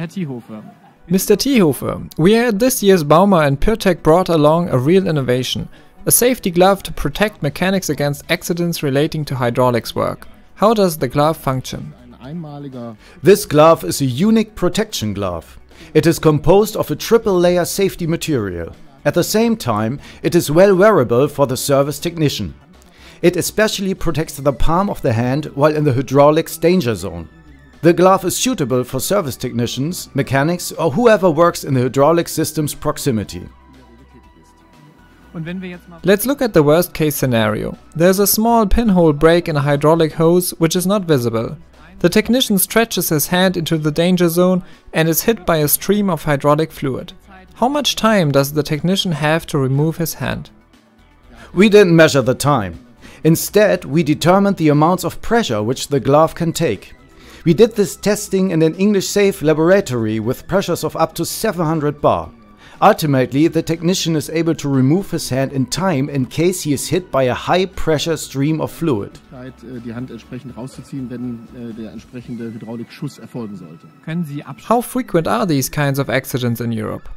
Herr Thiehofe. Mr. Thiehofe, we at this year's Bauma and Pirtek brought along a real innovation, a safety glove to protect mechanics against accidents relating to hydraulics work. How does the glove function? This glove is a unique protection glove. It is composed of a triple layer safety material. At the same time, it is well wearable for the service technician. It especially protects the palm of the hand while in the hydraulics danger zone. The glove is suitable for service technicians, mechanics or whoever works in the hydraulic system's proximity. Let's look at the worst case scenario. There's a small pinhole break in a hydraulic hose which is not visible. The technician stretches his hand into the danger zone and is hit by a stream of hydraulic fluid. How much time does the technician have to remove his hand? We didn't measure the time. Instead, we determined the amounts of pressure which the glove can take. We did this testing in an English safe laboratory with pressures of up to 700 bar. Ultimately, the technician is able to remove his hand in time in case he is hit by a high pressure stream of fluid. How frequent are these kinds of accidents in Europe?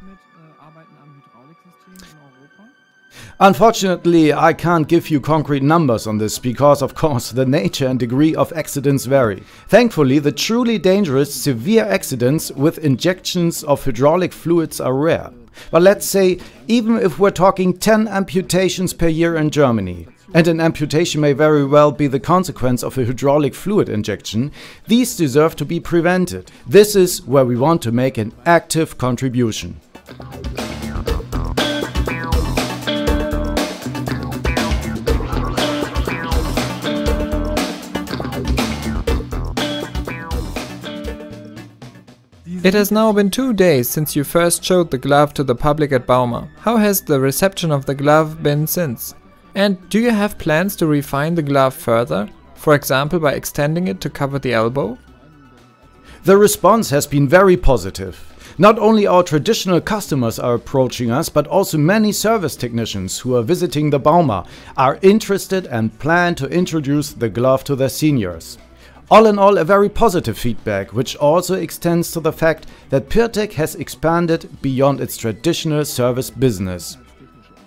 Unfortunately, I can't give you concrete numbers on this because, of course, the nature and degree of accidents vary. Thankfully, the truly dangerous, severe accidents with injections of hydraulic fluids are rare. But let's say, even if we're talking 10 amputations per year in Germany, and an amputation may very well be the consequence of a hydraulic fluid injection, these deserve to be prevented. This is where we want to make an active contribution. It has now been two days since you first showed the glove to the public at Bauma. How has the reception of the glove been since? And do you have plans to refine the glove further? For example, by extending it to cover the elbow? The response has been very positive. Not only our traditional customers are approaching us, but also many service technicians who are visiting the Bauma are interested and plan to introduce the glove to their seniors. All in all, a very positive feedback, which also extends to the fact that Pirtek has expanded beyond its traditional service business.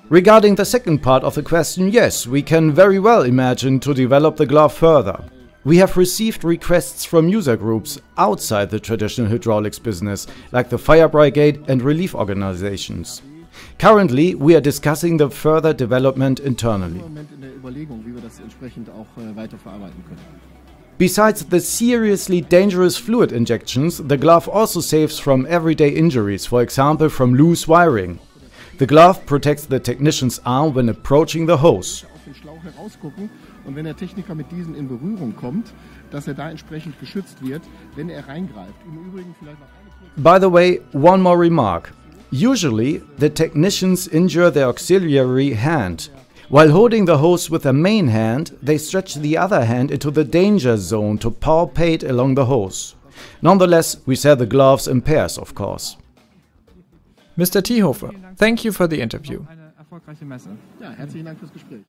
Regarding the second part of the question, yes, we can very well imagine to develop the glove further. We have received requests from user groups outside the traditional hydraulics business, like the fire brigade and relief organizations. Currently, we are discussing the further development internally. Besides the seriously dangerous fluid injections, the glove also saves from everyday injuries, for example from loose wiring. The glove protects the technician's arm when approaching the hose. By the way, one more remark. Usually, the technicians injure their auxiliary hand, while holding the hose with their main hand, they stretch the other hand into the danger zone to palpate along the hose. Nonetheless, we sell the gloves in pairs, of course. Mr. Thiehofe, thank you for the interview. Ja, herzlichen Dank fürs Gespräch.